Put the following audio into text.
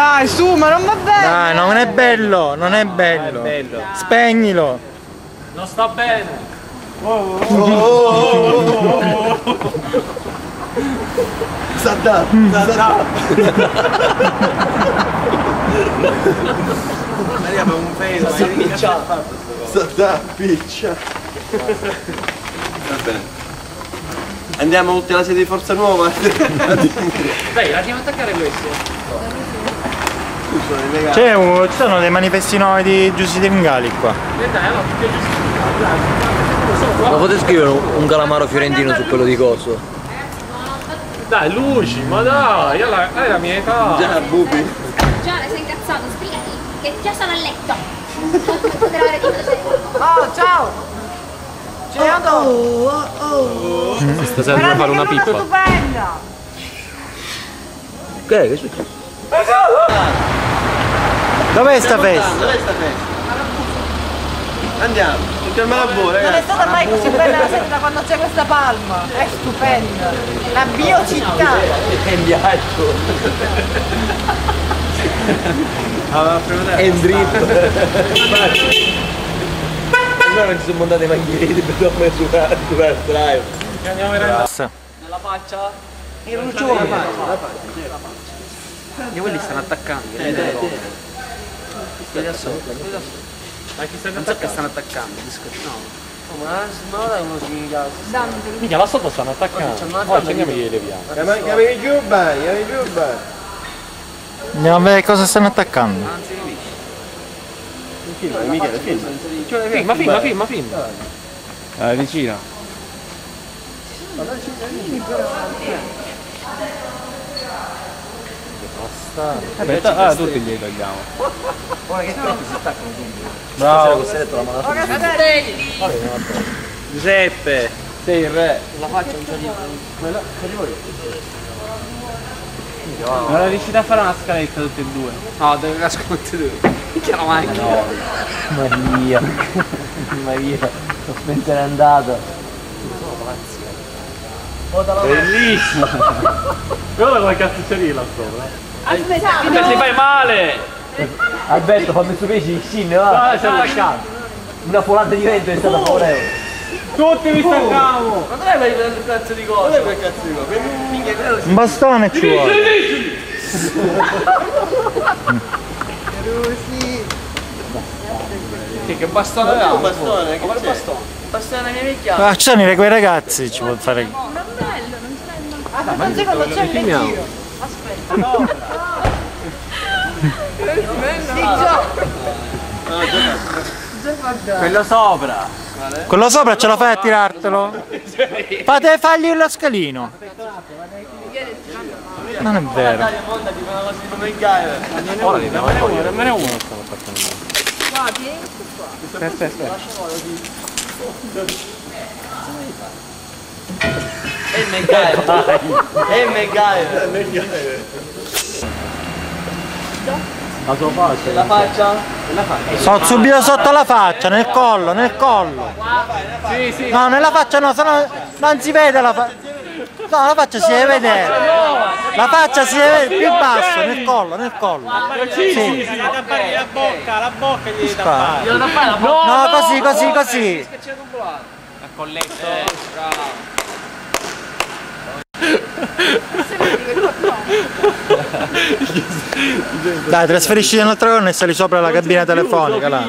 Dai, su, ma non va bene! Dai, non è bello, non è bello. È bello. Spegnilo. Non sta bene. Saddam, Saddam. Maria per un pelo, ma io mica Saddam, piccia. Va bene. Andiamo tutti alla sede di Forza Nuova. Dai, lasciamo attaccare questo. C'è un- ci sono dei manifestini di Giussi Dengali qua. Eh. Ma potete scrivere un un calamaro fiorentino su quello di coso? Dai, luci, ma dai, alla, è la mia età. Già, bubi. Già, sei incazzato, sbrigati, che già sono a letto. Avere tutto se... Oh, ciao! Ci vado! Sta sempre a fare una pippa. stupenda! Che è? Che è successo? Dov'è sta festa? Dov'è sta festa? Andiamo, cerchiamo la buona, Non è ragazzi. stata mai così bella la sera da quando c'è questa palma! È stupenda! La biocittà! È in viaggio. È in dritto. Prima non ci sono montate i maglieti per dormire sulla, sulla strada. Andiamo a Nella faccia? Il rugione! E quelli stanno attaccando. Ma chi stai Non so che stanno attaccando. No. Ma ma dai uno si Mica là sotto stanno attaccando. Poi cerchiamo di leviamo. Chiamami i giubbani, chiamami i giubbani. Andiamo a vedere cosa stanno attaccando. Filma, Michele, filma. Filma, filma, filma, filma. La vicina. Aspetta, ah, tutti glieli togliamo. Bravo. Giuseppe. Sei il re. Non è riuscito a fare una scaletta tutti e due. No, deve nascondere due. Chiaro mai. No. Maria. Maria. Spencer è andato. Bellissimo. Guarda come cazzo c'è lì là sopra. Mica si fai male. Alberto, fammi su pesi vicino, va. Ah, si è attaccato. Una folata di vento è stata favorevole. Tutti vi staccamo. Ma dove vai il cazzo di cosa? Dov'è quel cazzo di quello Un bastone ci vuole. Che, che bastone è un bastone, che Ma c'è? bastone? Bastone della mia vecchia. Ma ci sono i- quei ragazzi ci può fare. Aspetta un secondo, c'è il lettino! Aspetta! Sì, già! Quello sopra. Quello sopra ce la fai a tirartelo? Fate fargli lo scalino. Non è vero. Ora dammene uno, dammene uno stanno attaccando. Aspetta, aspetta. Il MacGyver. È il MacGyver. La sua faccia. La faccia? Sono subito sotto la faccia, nel collo, nel collo. Sì, sì. No, nella faccia no, sennò non si vede la faccia. No, la faccia si deve vedere. La faccia si deve vedere più basso, nel collo, nel collo. Sì, Sì. sì. Tappare la bocca, la bocca gli la No, così, così, così. La colletta. Dai, trasferisci un'altra corna e sali sopra la cabina telefonica, là.